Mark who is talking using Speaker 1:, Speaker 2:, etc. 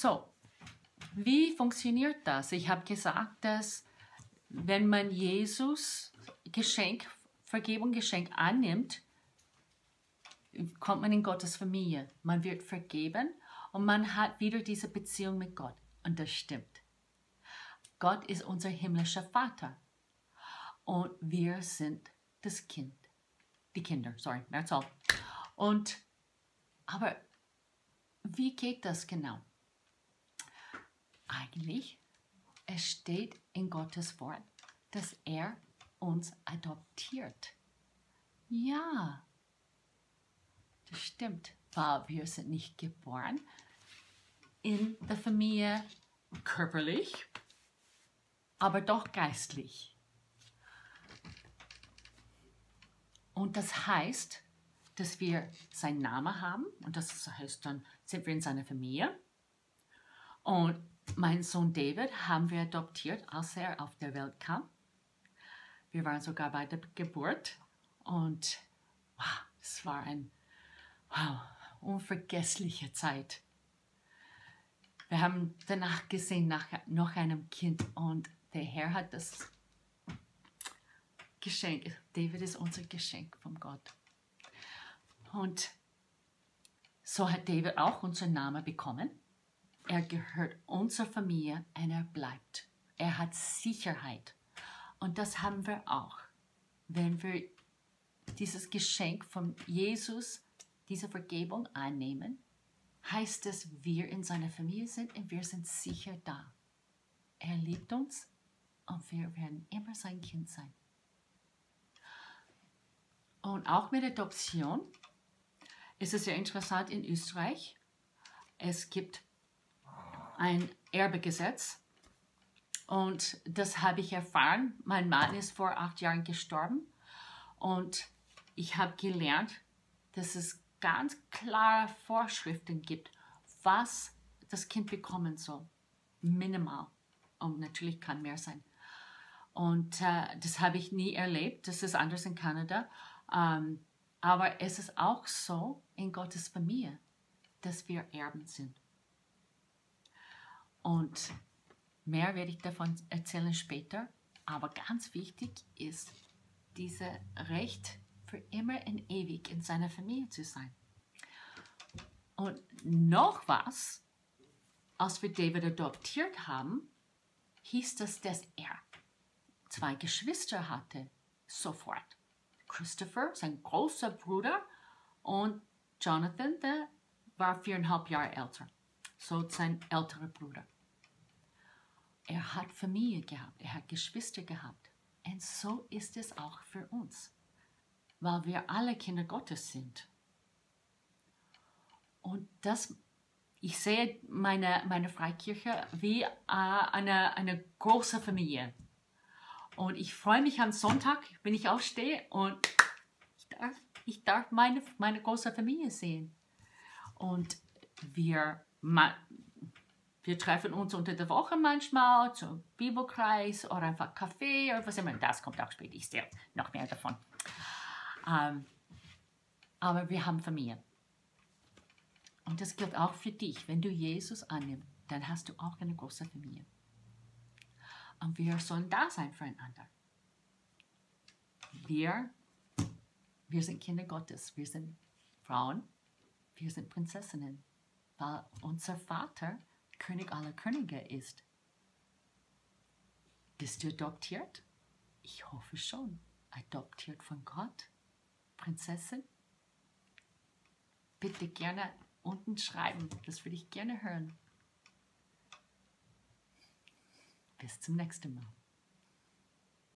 Speaker 1: So, wie funktioniert das? Ich habe gesagt, dass wenn man Jesus Geschenk, Vergebung, Geschenk annimmt, kommt man in Gottes Familie. Man wird vergeben und man hat wieder diese Beziehung mit Gott. Und das stimmt. Gott ist unser himmlischer Vater. Und wir sind das Kind. Die Kinder, sorry, that's all. Und, aber wie geht das genau? Eigentlich, es steht in Gottes Wort, dass er uns adoptiert. Ja, das stimmt, weil wir sind nicht geboren in der Familie körperlich, aber doch geistlich. Und das heißt, dass wir seinen Namen haben und das heißt, dann sind wir in seiner Familie. Und mein Sohn David haben wir adoptiert, als er auf der Welt kam. Wir waren sogar bei der Geburt und wow, es war eine wow, unvergessliche Zeit. Wir haben danach gesehen nach noch einem Kind und der Herr hat das Geschenk. David ist unser Geschenk von Gott. Und so hat David auch unseren Namen bekommen. Er gehört unserer Familie und er bleibt. Er hat Sicherheit. Und das haben wir auch, wenn wir dieses Geschenk von Jesus, diese Vergebung annehmen, heißt es, wir in seiner Familie sind und wir sind sicher da. Er liebt uns und wir werden immer sein Kind sein. Und auch mit Adoption ist es sehr interessant in Österreich. Es gibt ein Erbegesetz und das habe ich erfahren. Mein Mann ist vor acht Jahren gestorben und ich habe gelernt, dass es ganz klare Vorschriften gibt, was das Kind bekommen soll. Minimal. Und natürlich kann mehr sein. Und äh, das habe ich nie erlebt. Das ist anders in Kanada. Ähm, aber es ist auch so in Gottes Familie, dass wir Erben sind. Und mehr werde ich davon erzählen später. Aber ganz wichtig ist dieses Recht für immer und ewig in seiner Familie zu sein. Und noch was, als wir David adoptiert haben, hieß das, dass er zwei Geschwister hatte, sofort. Christopher, sein großer Bruder, und Jonathan, der war viereinhalb Jahre älter. So sein älterer Bruder. Er hat Familie gehabt, er hat Geschwister gehabt. Und so ist es auch für uns, weil wir alle Kinder Gottes sind. Und das, ich sehe meine, meine Freikirche wie äh, eine, eine große Familie. Und ich freue mich am Sonntag, wenn ich aufstehe und ich darf, ich darf meine, meine große Familie sehen. Und wir, wir treffen uns unter der Woche manchmal zum Bibelkreis oder einfach Kaffee oder was immer. Das kommt auch später. Ich sehe noch mehr davon. Ähm, aber wir haben Familie. Und das gilt auch für dich. Wenn du Jesus annimmst, dann hast du auch eine große Familie. Und wir sollen da sein füreinander. Wir, wir sind Kinder Gottes, wir sind Frauen, wir sind Prinzessinnen, weil unser Vater König aller Könige ist. Bist du adoptiert? Ich hoffe schon. Adoptiert von Gott? Prinzessin? Bitte gerne unten schreiben, das würde ich gerne hören. Bis zum nächsten Mal.